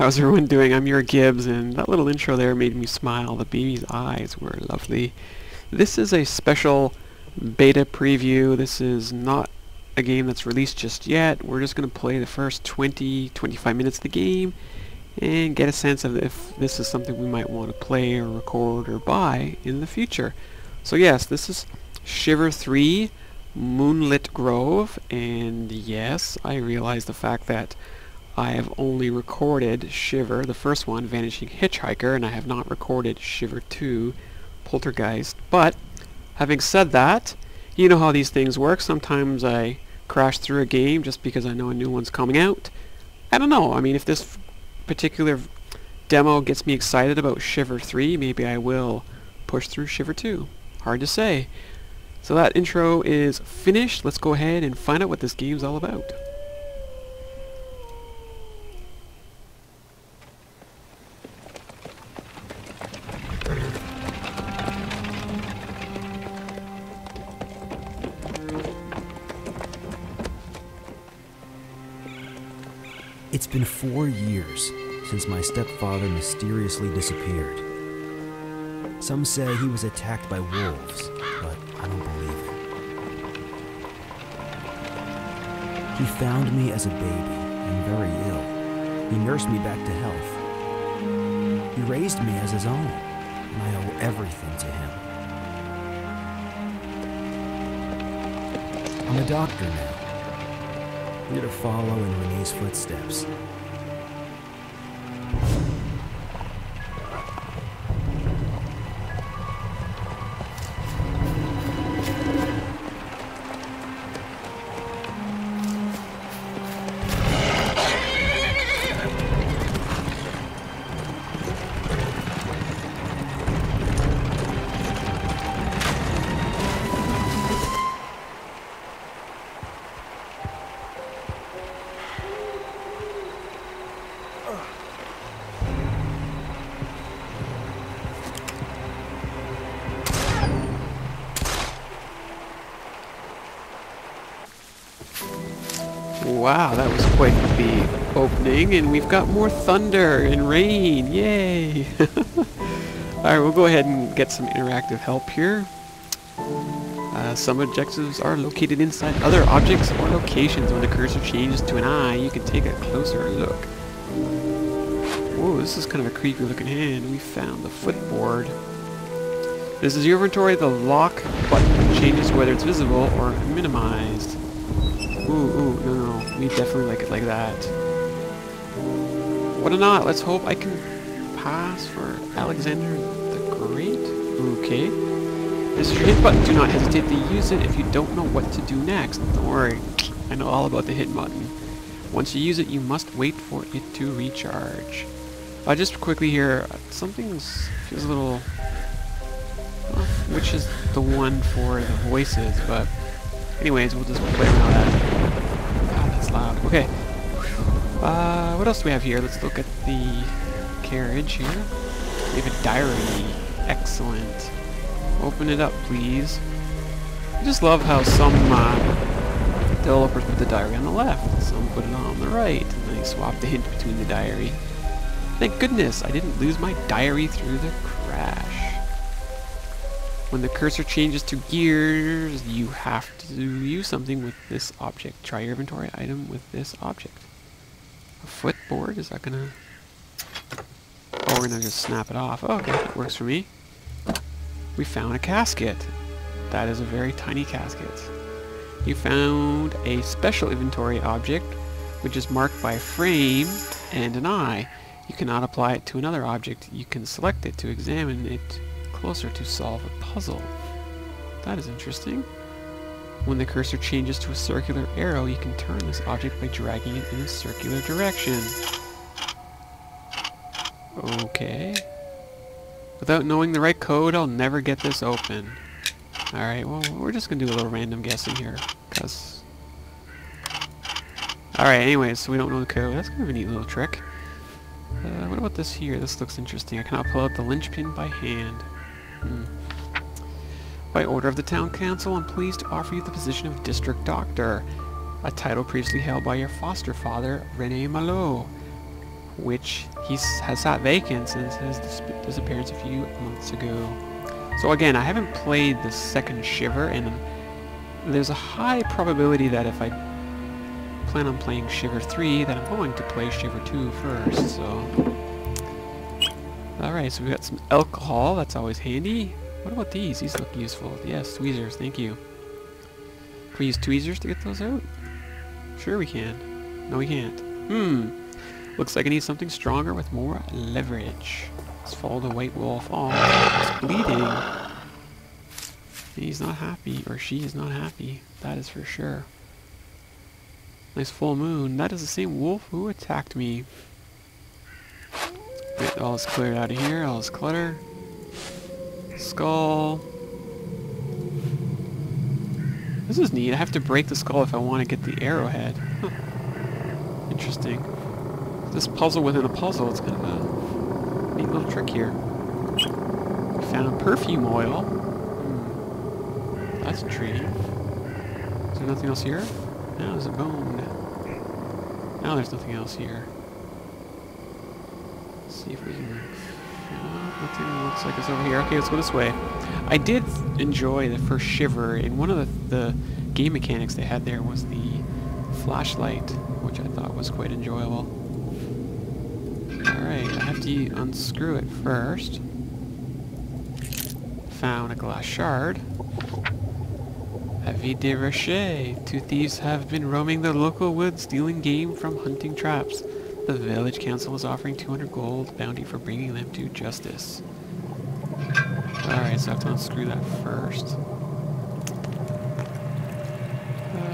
How's everyone doing? I'm YourGibs, and that little intro there made me smile. The baby's eyes were lovely. This is a special beta preview. This is not a game that's released just yet. We're just going to play the first 20, 25 minutes of the game and get a sense of if this is something we might want to play or record or buy in the future. So yes, this is Shiver 3 Moonlit Grove, and yes, I realize the fact that I have only recorded Shiver, the first one, Vanishing Hitchhiker, and I have not recorded Shiver 2, Poltergeist. But, having said that, you know how these things work. Sometimes I crash through a game just because I know a new one's coming out. I don't know. I mean, if this particular demo gets me excited about Shiver 3, maybe I will push through Shiver 2. Hard to say. So that intro is finished. Let's go ahead and find out what this game's all about. Been four years since my stepfather mysteriously disappeared. Some say he was attacked by wolves, but I don't believe it. He found me as a baby and very ill. He nursed me back to health. He raised me as his own, and I owe everything to him. I'm a doctor now, to follow in Renee's footsteps. Wow, that was quite the opening, and we've got more thunder and rain. Yay! Alright, we'll go ahead and get some interactive help here. Uh, some objectives are located inside other objects or locations. When the cursor changes to an eye, you can take a closer look. Whoa, this is kind of a creepy looking hand. We found the footboard. This is your inventory. The lock button changes whether it's visible or minimized. Ooh, ooh, no, no, we definitely like it like that. What a not, let's hope I can pass for Alexander the Great. Okay. This is your hit button. Do not hesitate to use it if you don't know what to do next. Don't worry, I know all about the hit button. Once you use it, you must wait for it to recharge. Uh, just quickly here, something feels a little... Well, which is the one for the voices, but anyways, we'll just play around with that. Okay. Uh, what else do we have here? Let's look at the carriage here. We have a diary. Excellent. Open it up, please. I just love how some uh, developers put the diary on the left, some put it on the right, and they swap the hint between the diary. Thank goodness I didn't lose my diary through the crash. When the cursor changes to gears, you have to use something with this object. Try your inventory item with this object. A footboard? Is that gonna... Oh, we're gonna just snap it off. Oh, okay, that works for me. We found a casket. That is a very tiny casket. You found a special inventory object, which is marked by a frame and an eye. You cannot apply it to another object. You can select it to examine it closer to solve a puzzle. That is interesting. When the cursor changes to a circular arrow, you can turn this object by dragging it in a circular direction. Okay. Without knowing the right code, I'll never get this open. Alright, well, we're just gonna do a little random guessing here, because... Alright, anyways, so we don't know the code. That's kind of a neat little trick. Uh, what about this here? This looks interesting. I cannot pull out the linchpin by hand. Hmm. By order of the Town Council, I'm pleased to offer you the position of District Doctor, a title previously held by your foster father, Rene Malot. which he has sat vacant since his dis disappearance a few months ago. So again, I haven't played the second Shiver, and there's a high probability that if I plan on playing Shiver 3, that I'm going to play Shiver 2 first, so... Alright, so we got some alcohol, that's always handy. What about these? These look useful. Yes, tweezers, thank you. Can we use tweezers to get those out? Sure we can. No we can't. Hmm. Looks like I need something stronger with more leverage. Let's follow the white wolf. Oh, he's bleeding. He's not happy, or she is not happy. That is for sure. Nice full moon. That is the same wolf who attacked me. Get all this cleared out of here. All this clutter. Skull. This is neat. I have to break the skull if I want to get the arrowhead. Huh. Interesting. This puzzle within a puzzle. It's kind of a neat little trick here. We found perfume oil. Hmm. That's intriguing. Is there nothing else here? No, there's a bone. Now there's nothing else here. See if we can... No, nothing looks like it's over here. Okay, let's go this way. I did enjoy the first Shiver, and one of the, the game mechanics they had there was the flashlight, which I thought was quite enjoyable. Alright, I have to unscrew it first. Found a glass shard. Avis de Rocher. Two thieves have been roaming the local woods stealing game from hunting traps. The village council is offering 200 gold bounty for bringing them to justice. Alright, so I have to unscrew that first. Uh,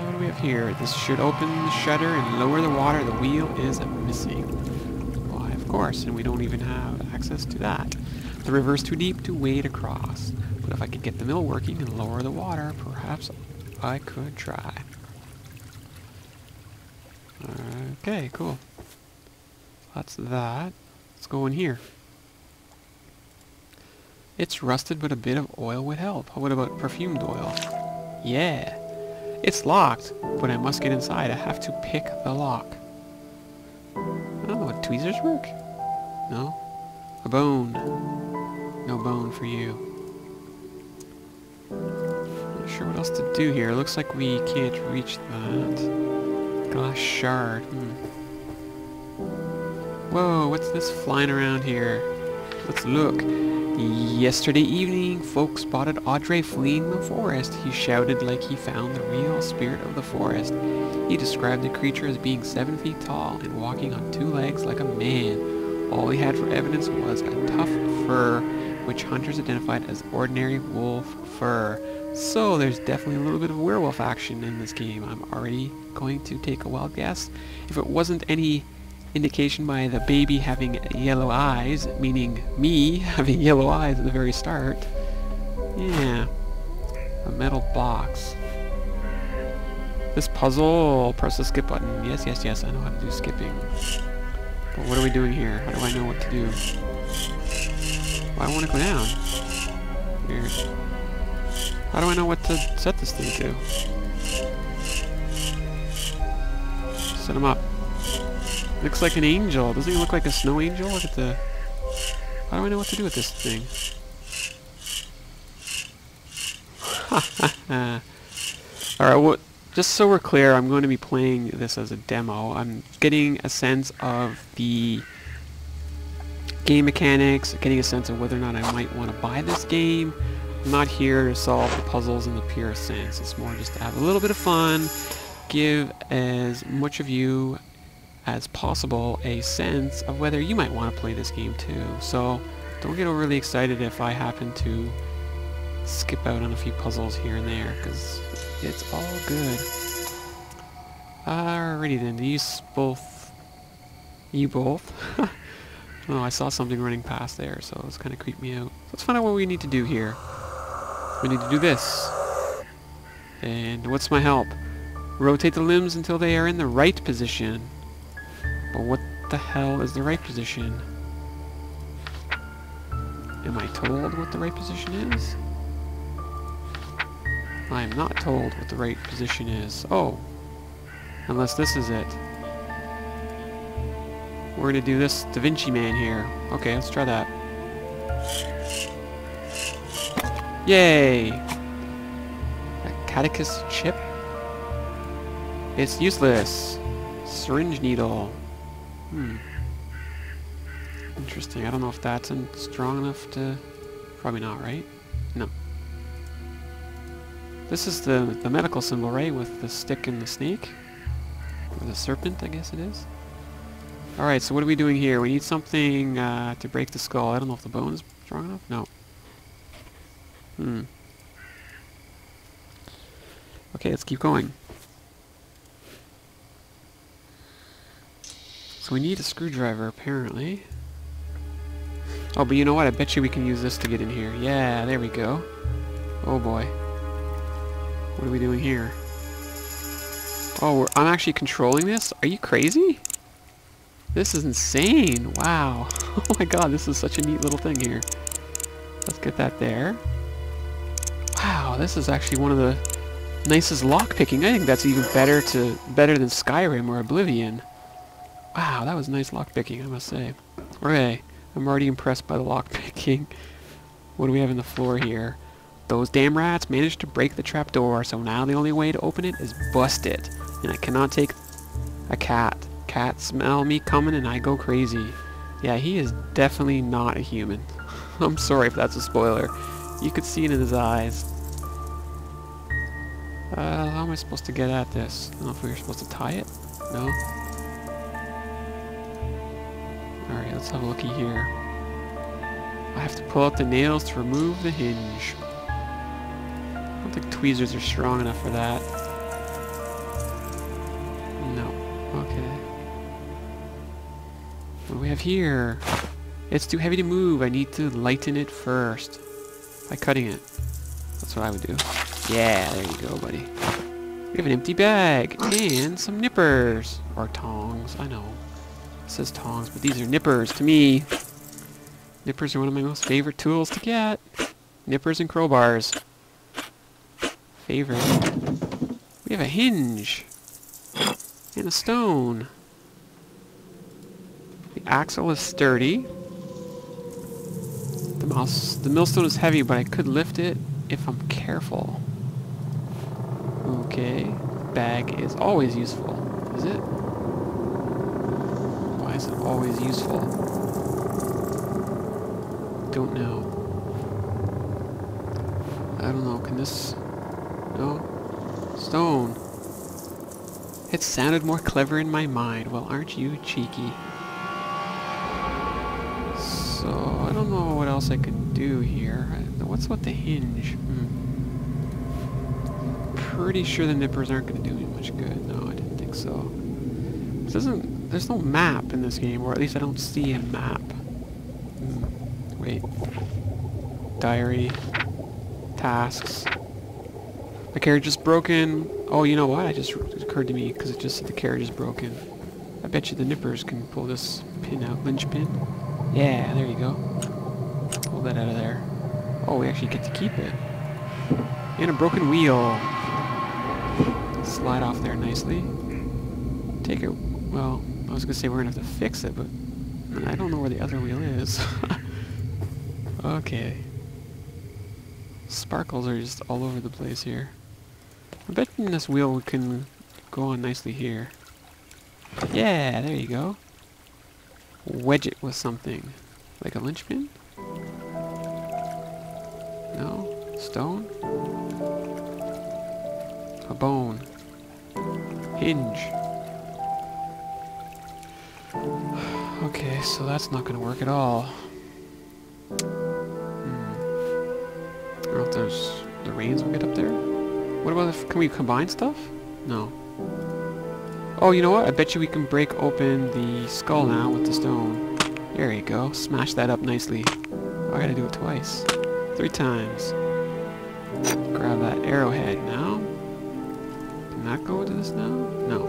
what do we have here? This should open the shutter and lower the water. The wheel is missing. Why, of course, and we don't even have access to that. The river is too deep to wade across. But if I could get the mill working and lower the water, perhaps I could try. Okay, cool. That's that. Let's go in here. It's rusted, but a bit of oil would help. What about perfumed oil? Yeah. It's locked, but I must get inside. I have to pick the lock. I don't know what tweezers work. No? A bone. No bone for you. Not sure what else to do here. Looks like we can't reach that. Glass shard. Hmm. Whoa, what's this flying around here? Let's look. Yesterday evening, folks spotted Audrey fleeing the forest. He shouted like he found the real spirit of the forest. He described the creature as being seven feet tall and walking on two legs like a man. All he had for evidence was a tough fur, which hunters identified as ordinary wolf fur. So there's definitely a little bit of werewolf action in this game. I'm already going to take a wild guess. If it wasn't any indication by the baby having yellow eyes, meaning me having yellow eyes at the very start. Yeah. A metal box. This puzzle, press the skip button. Yes, yes, yes, I know how to do skipping. But what are we doing here? How do I know what to do? Well, I want to go down. Weird. How do I know what to set this thing to? Set him up. Looks like an angel. Doesn't he look like a snow angel? Look at the... How do I know what to do with this thing? Alright, well, just so we're clear, I'm going to be playing this as a demo. I'm getting a sense of the game mechanics, getting a sense of whether or not I might want to buy this game. I'm not here to solve the puzzles in the purest sense. It's more just to have a little bit of fun, give as much of you as possible a sense of whether you might want to play this game too. So don't get overly excited if I happen to skip out on a few puzzles here and there, because it's all good. Alrighty then, these both... You both? oh, I saw something running past there, so it's kind of creeped me out. Let's find out what we need to do here. We need to do this. And what's my help? Rotate the limbs until they are in the right position. But what the hell is the right position? Am I told what the right position is? I am not told what the right position is. Oh. Unless this is it. We're gonna do this Da Vinci Man here. Okay, let's try that. Yay! A catechus chip? It's useless. Syringe needle. Hmm. Interesting. I don't know if that's strong enough to... Probably not, right? No. This is the, the medical symbol, right? With the stick and the snake? Or the serpent, I guess it is. Alright, so what are we doing here? We need something uh, to break the skull. I don't know if the bone is strong enough. No. Hmm. Okay, let's keep going. So we need a screwdriver, apparently. Oh, but you know what? I bet you we can use this to get in here. Yeah, there we go. Oh boy. What are we doing here? Oh, I'm actually controlling this? Are you crazy? This is insane. Wow. Oh my god, this is such a neat little thing here. Let's get that there. Wow, this is actually one of the nicest lockpicking. I think that's even better to better than Skyrim or Oblivion. Wow, that was nice lockpicking, I must say. Okay, I'm already impressed by the lockpicking. What do we have in the floor here? Those damn rats managed to break the trapdoor, so now the only way to open it is bust it. And I cannot take a cat. Cats smell me coming and I go crazy. Yeah, he is definitely not a human. I'm sorry if that's a spoiler. You could see it in his eyes. Uh, how am I supposed to get at this? I don't know if we were supposed to tie it. No? Alright, let's have a looky here. I have to pull out the nails to remove the hinge. I don't think tweezers are strong enough for that. No. Okay. What do we have here? It's too heavy to move. I need to lighten it first. By cutting it. That's what I would do. Yeah, there you go, buddy. We have an empty bag. And some nippers. Or tongs. I know. It says tongs, but these are nippers to me. Nippers are one of my most favorite tools to get. Nippers and crowbars. Favorite. We have a hinge. And a stone. The axle is sturdy. The, mouse, the millstone is heavy, but I could lift it if I'm careful. Okay. Bag is always useful. Is it? Is always useful? Don't know. I don't know. Can this... No? Stone. It sounded more clever in my mind. Well, aren't you cheeky? So, I don't know what else I can do here. What's with the hinge? Hmm. Pretty sure the nippers aren't going to do me much good. No, I didn't think so. This isn't... There's no map in this game, or at least I don't see a map. Hmm. Wait. Diary. Tasks. The carriage is broken. Oh, you know what? It just occurred to me because it just said the carriage is broken. I bet you the nippers can pull this pin out. Linch pin. Yeah, there you go. Pull that out of there. Oh, we actually get to keep it. And a broken wheel. Slide off there nicely. Take it. Well, I was to say we're to have to fix it, but I don't know where the other wheel is. okay. Sparkles are just all over the place here. I bet this wheel can go on nicely here. Yeah, there you go. Wedge it with something. Like a linchpin? No? Stone? A bone. Hinge. Okay, so that's not going to work at all. Hmm. I don't know if there's the reins will get up there. What about if, can we combine stuff? No. Oh, you know what? I bet you we can break open the skull now with the stone. There you go. Smash that up nicely. Oh, I gotta do it twice. Three times. Grab that arrowhead now. Can that go into this now? No.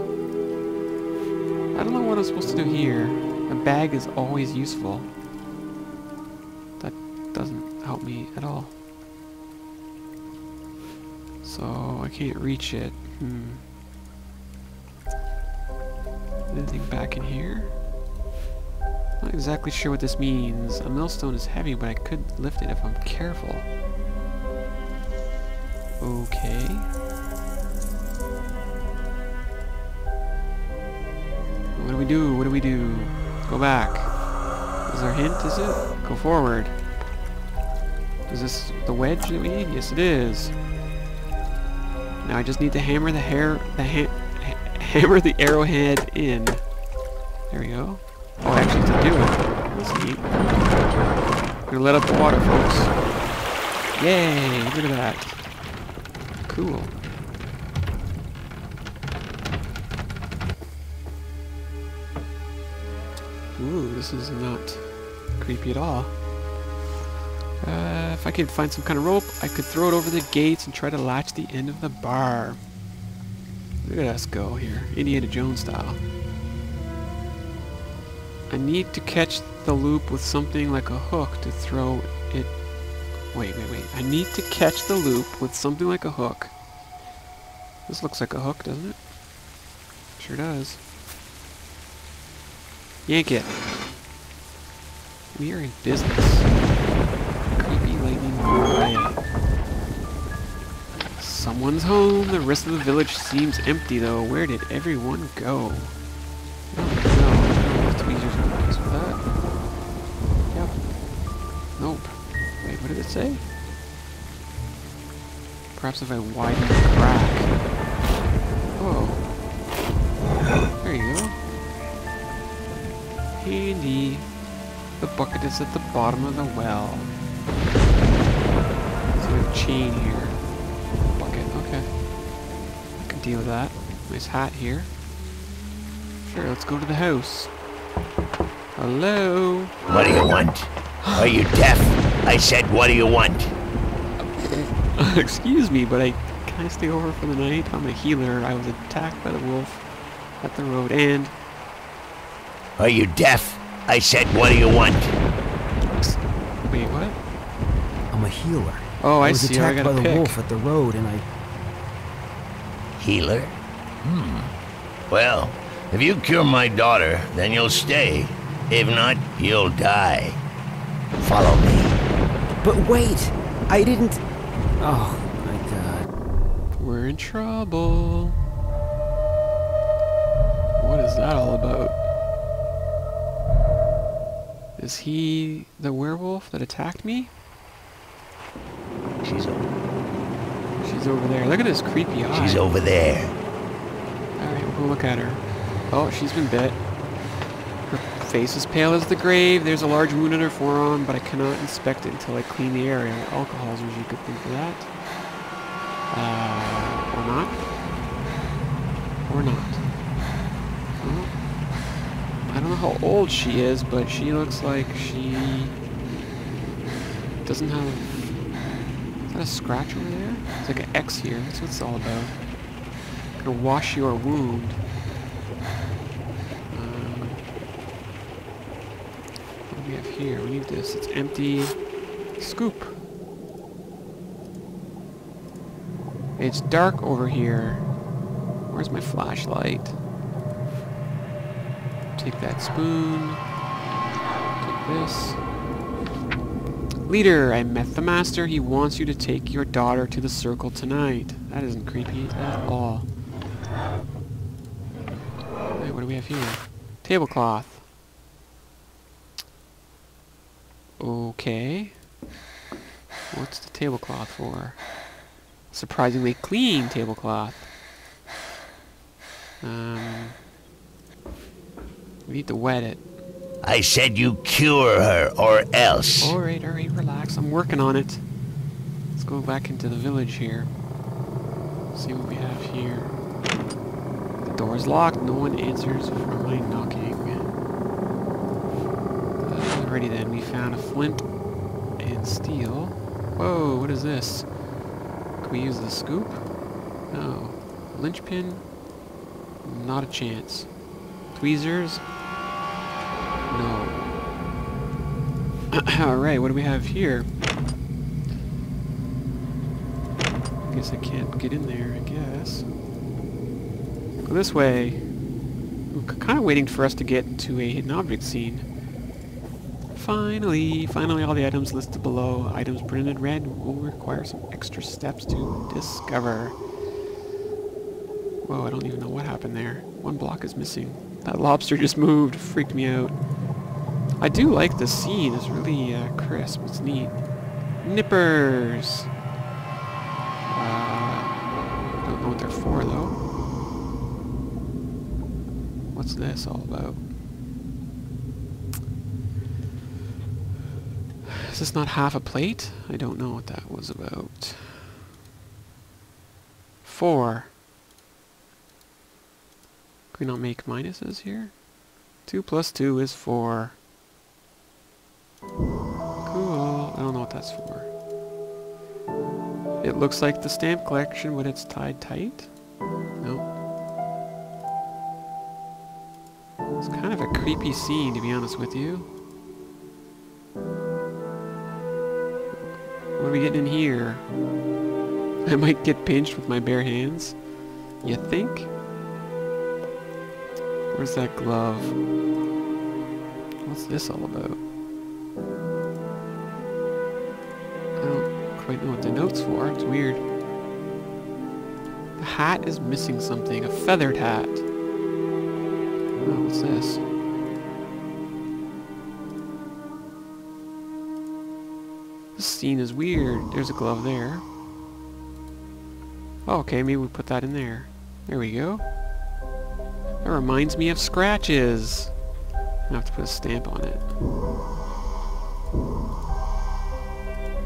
I don't know what I'm supposed to do here. A bag is always useful. That doesn't help me at all. So I can't reach it. Hmm. Anything back in here? Not exactly sure what this means. A millstone is heavy, but I could lift it if I'm careful. Okay. What do we do? What do we do? Go back. Is there a hint, is it? Go forward. Is this the wedge that we need? Yes, it is. Now I just need to hammer the hair, the ha ha hammer the arrowhead in. There we go. Oh, I actually to do it. That's neat. I'm gonna let up the water, folks. Yay! Look at that. Cool. Ooh, this is not creepy at all. Uh, if I could find some kind of rope, I could throw it over the gates and try to latch the end of the bar. Look at us go here, Indiana Jones style. I need to catch the loop with something like a hook to throw it... Wait, wait, wait. I need to catch the loop with something like a hook. This looks like a hook, doesn't it? Sure does. Yank it. We are in business. Creepy riot. Someone's home. The rest of the village seems empty, though. Where did everyone go? Know if tweezers are nice that. Yep. Nope. Wait, what did it say? Perhaps if I widen the crack. Whoa. The bucket is at the bottom of the well. There's a chain here. Bucket, okay. I can deal with that. Nice hat here. Sure, let's go to the house. Hello? What do you want? Are you deaf? I said, what do you want? Excuse me, but I can I stay over for the night? I'm a healer. I was attacked by the wolf at the road and Are you deaf? I said, what do you want? wait, what? I'm a healer. Oh, I, was see. I attacked got by the pick. wolf at the road, and I. Healer? Hmm. Well, if you cure my daughter, then you'll stay. If not, you'll die. Follow me. But wait! I didn't. Oh my god. We're in trouble. What is that all about? Is he the werewolf that attacked me? She's over, She's over there. Look at this creepy eye. she's over there. Alright, we'll go look at her. Oh, she's been bit. Her face is pale as the grave. There's a large wound on her forearm, but I cannot inspect it until I clean the area. Alcohol's usually a good thing for that. Uh, or not. Or not. Well, I don't know how old she is, but she looks like she doesn't have... Is that a scratch over there? It's like an X here. That's what it's all about. Gonna wash your wound. Um, what do we have here? We need this. It's empty. Scoop. It's dark over here. Where's my flashlight? Take that spoon. Take this. Leader, I met the master. He wants you to take your daughter to the circle tonight. That isn't creepy at all. Wait, what do we have here? Tablecloth. Okay. What's the tablecloth for? Surprisingly clean tablecloth. Um, we need to wet it. I said you cure her, or else. Alright, alright, relax. I'm working on it. Let's go back into the village here. See what we have here. The door's locked. No one answers from my knocking. Uh, alrighty then, we found a flint and steel. Whoa, what is this? Can we use the scoop? No. Linchpin? Not a chance. Tweezers? No. Alright, what do we have here? I guess I can't get in there, I guess. Go this way. I'm kind of waiting for us to get to a hidden object scene. Finally, finally all the items listed below. Items printed in red will require some extra steps to discover. Whoa, I don't even know what happened there. One block is missing. That lobster just moved. Freaked me out. I do like the scene. It's really uh, crisp. It's neat. Nippers! Uh, don't know what they're for, though. What's this all about? Is this not half a plate? I don't know what that was about. Four. Can we not make minuses here? Two plus two is four. Cool. I don't know what that's for. It looks like the stamp collection, but it's tied tight. No. It's kind of a creepy scene, to be honest with you. What are we getting in here? I might get pinched with my bare hands. You think? Where's that glove? What's this all about? I don't quite know what the note's for. It's weird. The hat is missing something. A feathered hat. Oh, what's this? This scene is weird. There's a glove there. Oh, okay, maybe we put that in there. There we go. That reminds me of scratches. I have to put a stamp on it.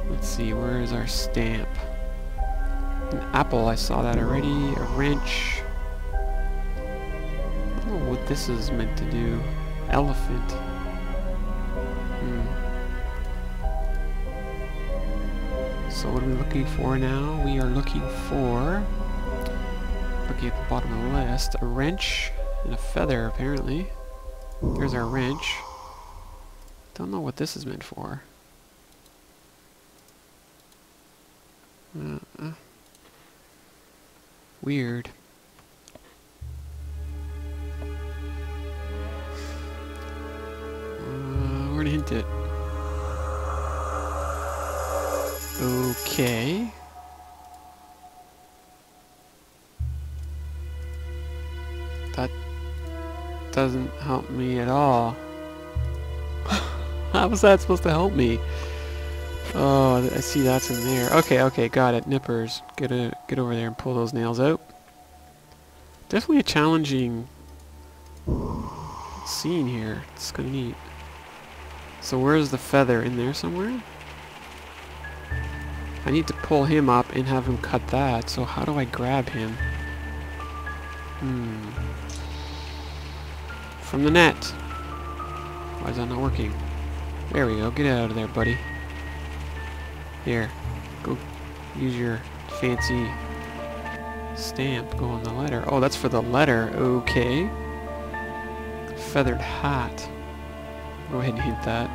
Let's see, where is our stamp? An apple, I saw that already. A wrench. I don't know what this is meant to do. Elephant. Hmm. So what are we looking for now? We are looking for, looking at the bottom of the list, a wrench and a feather apparently. Here's our wrench. Don't know what this is meant for. Uh, uh. Weird. Uh, we're gonna hint it. Okay. Doesn't help me at all. How was that supposed to help me? Oh, I see that's in there. Okay, okay, got it. Nippers. Get a, get over there and pull those nails out. Definitely a challenging scene here. It's kind of neat. So where's the feather? In there somewhere? I need to pull him up and have him cut that, so how do I grab him? Hmm. From the net. Why is that not working? There we go. Get out of there, buddy. Here. Go use your fancy stamp. Go on the letter. Oh, that's for the letter. Okay. Feathered hat. Go ahead and hit that.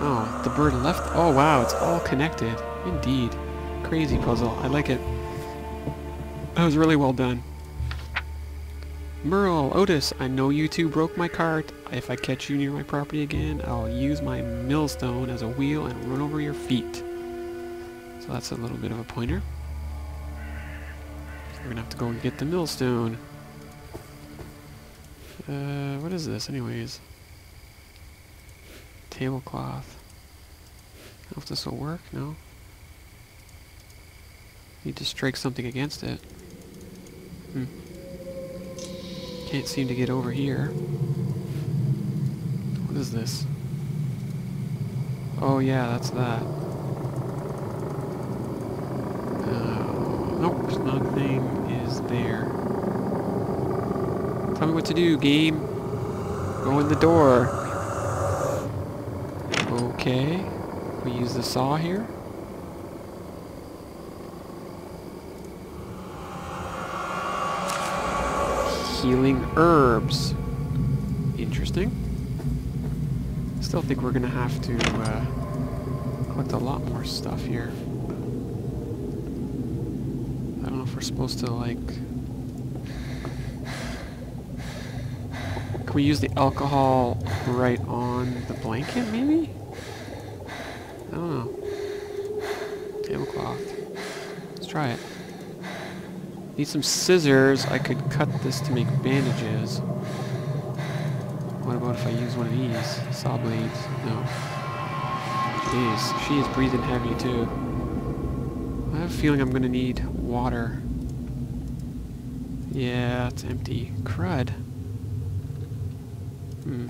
Oh, the bird left. Oh, wow. It's all connected. Indeed. Crazy puzzle. I like it. That was really well done. Merle, Otis, I know you two broke my cart. If I catch you near my property again, I'll use my millstone as a wheel and run over your feet. So that's a little bit of a pointer. We're gonna have to go and get the millstone. Uh, what is this anyways? Tablecloth. I don't know if this will work, no? Need to strike something against it. Hmm. Can't seem to get over here. What is this? Oh yeah, that's that. Uh, nope, nothing is there. Tell me what to do, game. Go in the door. Okay. We use the saw here. Healing herbs. Interesting. Still think we're gonna have to uh, collect a lot more stuff here. I don't know if we're supposed to like Can we use the alcohol right on the blanket, maybe? I don't know. Tablecloth. Let's try it. Need some scissors. I could cut this to make bandages. What about if I use one of these? Saw blades? No. Jeez, she is breathing heavy too. I have a feeling I'm gonna need water. Yeah, it's empty. Crud. Hmm.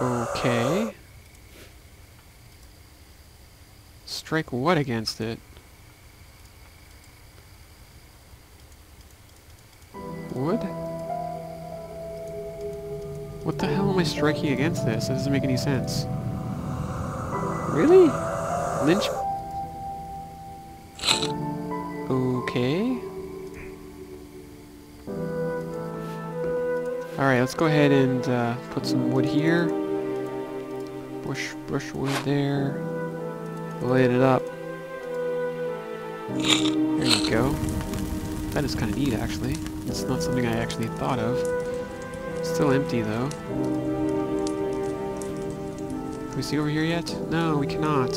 Okay. Strike what against it? I striking against this? That doesn't make any sense. Really? Lynch? Okay. Alright, let's go ahead and uh, put some wood here. Bush, brushwood there. Light it up. There you go. That is kind of neat, actually. It's not something I actually thought of. Still empty, though. Can we see over here yet? No, we cannot.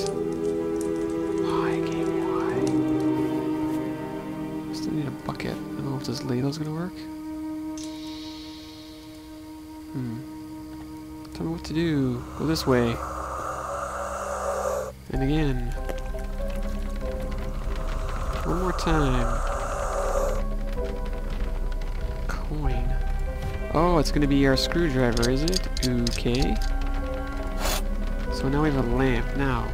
Why, game, why? Still need a bucket. I don't know if this ladle's gonna work. Hmm. Tell me what to do. Go this way. And again. One more time. Coin. Oh, it's gonna be our screwdriver, is it? Okay. So now we have a lamp. Now.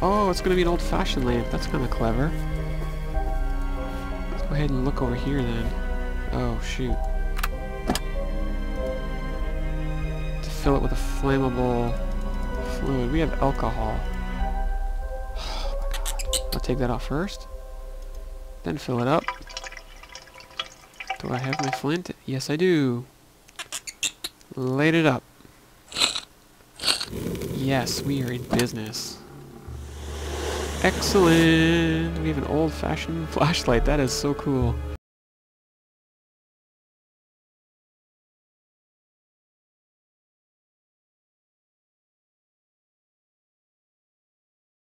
Oh, it's gonna be an old-fashioned lamp. That's kind of clever. Let's go ahead and look over here then. Oh, shoot. To fill it with a flammable fluid. We have alcohol. Oh my god. I'll take that off first. Then fill it up. Do I have my flint? Yes, I do. Light it up. Yes, we are in business. Excellent! We have an old-fashioned flashlight. That is so cool.